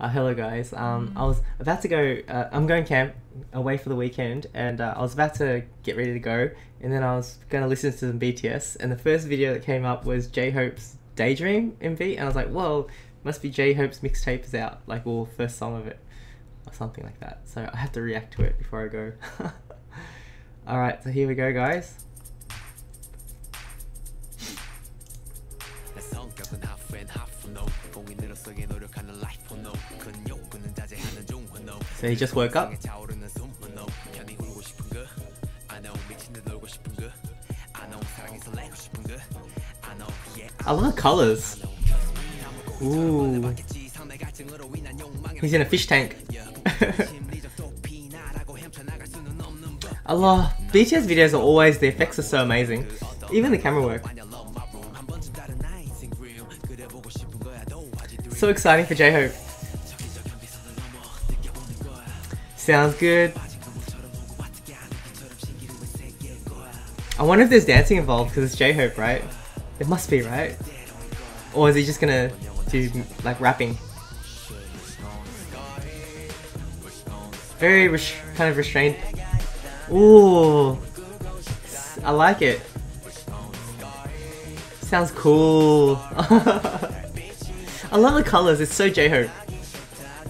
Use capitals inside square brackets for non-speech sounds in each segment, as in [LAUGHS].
Uh, hello guys. Um, I was about to go. Uh, I'm going camp away for the weekend, and uh, I was about to get ready to go, and then I was going to listen to some BTS, and the first video that came up was J Hope's Daydream MV, and I was like, whoa, must be J Hope's mixtape is out, like or first song of it, or something like that. So I have to react to it before I go. [LAUGHS] All right, so here we go, guys. So he just woke up. I love the colors. Ooh. He's in a fish tank. I love BTS videos are always the effects are so amazing. Even the camera work. So exciting for J-Hope. Sounds good. I wonder if there's dancing involved because it's J-Hope, right? It must be, right? Or is he just gonna do like rapping? Very kind of restrained. Ooh, I like it. Sounds cool. [LAUGHS] I love the colors. It's so J-Hope.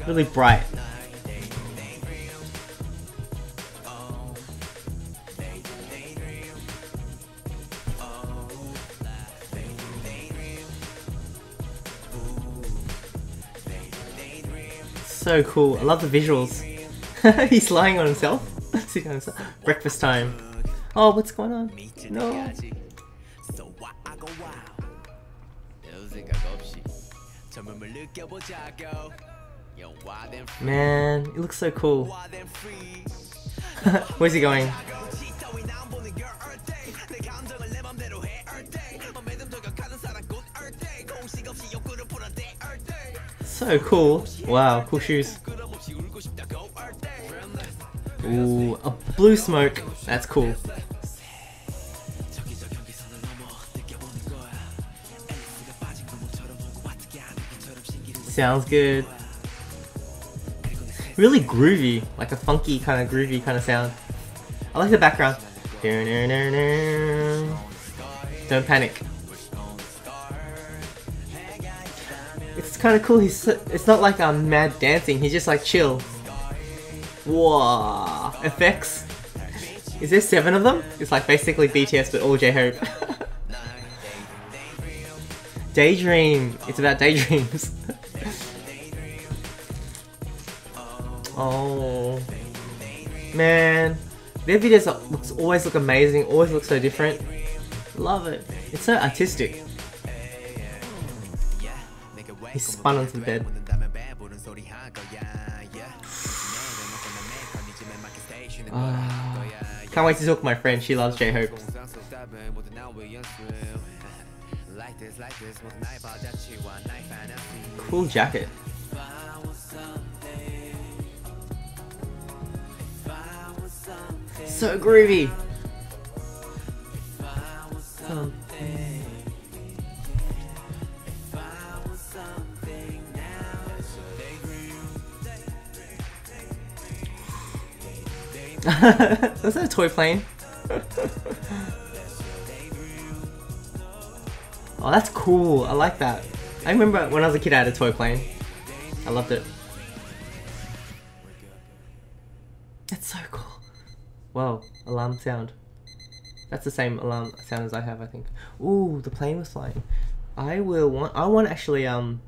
Really bright. So cool. I love the visuals. [LAUGHS] He's lying on himself. [LAUGHS] On himself. Breakfast time. Oh, what's going on? No. Man, it looks so cool. [LAUGHS] Where's he going? So cool. Wow, cool shoes. Ooh, a blue smoke. That's cool. Sounds good. Really groovy, like a funky kind of groovy kind of sound. I like the background. Don't panic. It's kind of cool. He's it's not like I'm mad dancing. He's just like chill. Whoa, effects. Is there seven of them? It's like basically BTS but all J-Hope. [LAUGHS] Daydream. It's about daydreams. [LAUGHS] Oh man, their videos are, looks always look amazing. Always look so different. Love it. It's so artistic. He spun onto the bed. Uh, can't wait to talk to my friend. She loves J Hope. Cool jacket. So groovy. Was [LAUGHS] that a toy plane? [LAUGHS] oh, that's cool. I like that. I remember when I was a kid I had a toy plane. I loved it. Whoa, alarm sound. That's the same alarm sound as I have, I think. Ooh, the plane was flying. I will want. I want actually. Um.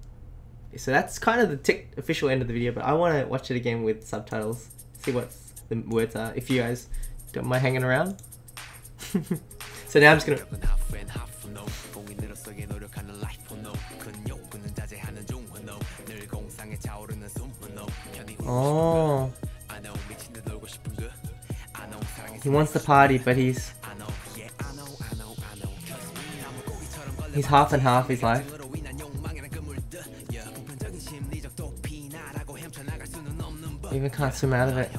So that's kind of the tick official end of the video, but I want to watch it again with subtitles. See what the words are. If you guys don't mind hanging around. [LAUGHS] so now I'm just gonna. Oh. He wants to party, but he's he's half and half he's like... Even can't swim out of it.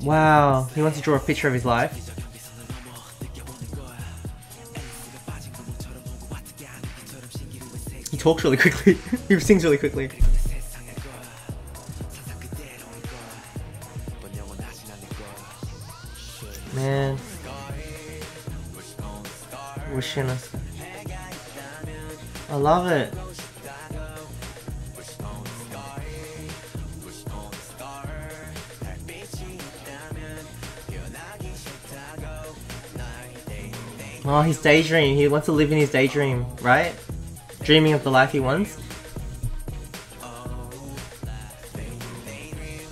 Wow, he wants to draw a picture of his life. Talks really quickly. [LAUGHS] he sings really quickly. Man. Wishing us. I love it. Oh, his daydream. He wants to live in his daydream, right? Dreaming of the life he wants.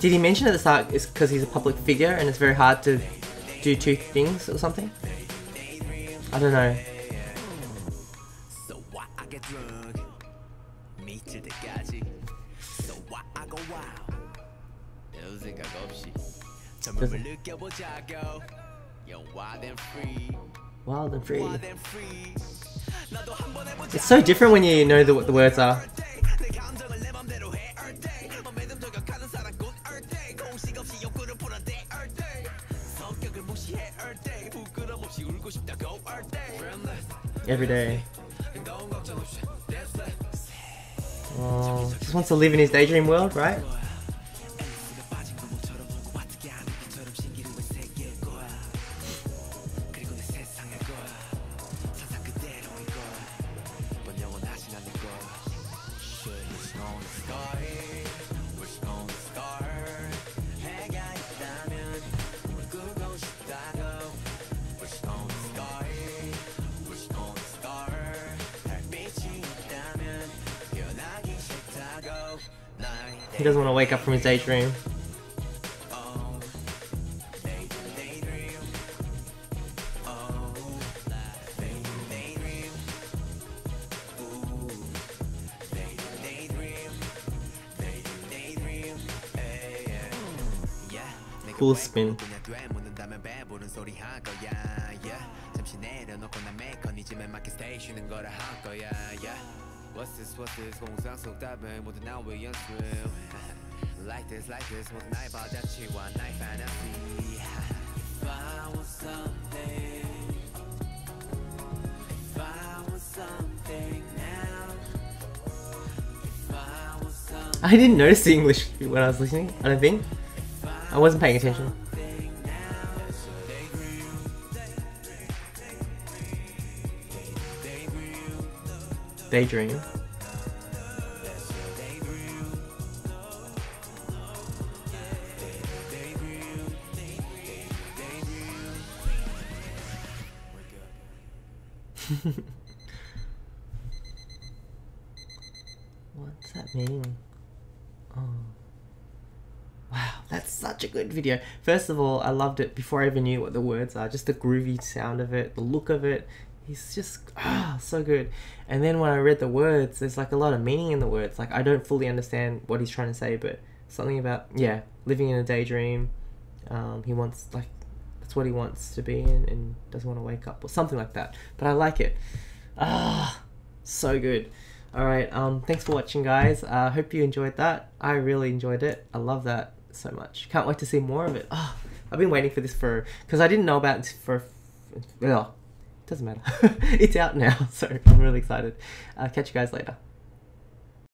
Did he mention at the start it's because he's a public figure and it's very hard to do two things or something? I don't know. Wild and free. It's so different when you know the, what the words are. Every day. Oh, just wants to live in his daydream world, right? He doesn't want to wake up from his daydream. Full spin. What's this, what's this 공상 속 답은 모두 나의 연습 Like this, like this 모두 나의 바다치와 나의 fantasy If I want something If I want something now If I want something I didn't notice the English when I was listening, I don't think. I wasn't paying attention. Daydream. [LAUGHS] What's that mean? Oh. Wow, that's such a good video. First of all, I loved it before I even knew what the words are. Just the groovy sound of it, the look of it. He's just ah so good. And then when I read the words, there's like a lot of meaning in the words. Like I don't fully understand what he's trying to say, but something about yeah, living in a daydream. Um, he wants like that's what he wants to be in and doesn't want to wake up or something like that. But I like it. Ah, so good. All right. Um, thanks for watching, guys. I uh, hope you enjoyed that. I really enjoyed it. I love that so much. Can't wait to see more of it. Oh, I've been waiting for this for because I didn't know about it for. Well, doesn't matter. [LAUGHS] it's out now, [LAUGHS] so I'm really excited. Uh, catch you guys later.